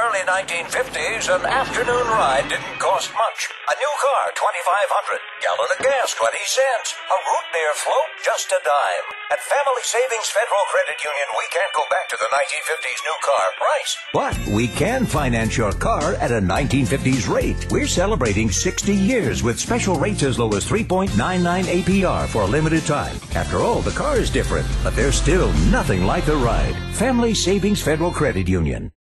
early 1950s, an afternoon ride didn't cost much. A new car, 2500 Gallon of gas, 20 cents. A root beer float, just a dime. At Family Savings Federal Credit Union, we can't go back to the 1950s new car price. But we can finance your car at a 1950s rate. We're celebrating 60 years with special rates as low as 3.99 APR for a limited time. After all, the car is different, but there's still nothing like the ride. Family Savings Federal Credit Union.